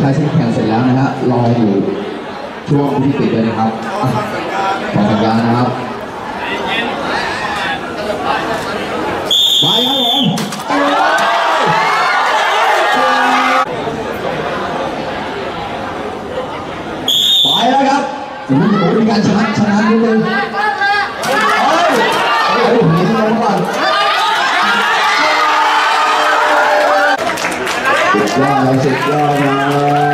ใครที่แข่งเสร็จแล้วนะฮะรออยู่ช่วงที่ปิดเลยนะครับขอสัญญาณนะครับไปครับผมไปแล้วครับจะมีการชนะชนะนิดนึง Guadalajara.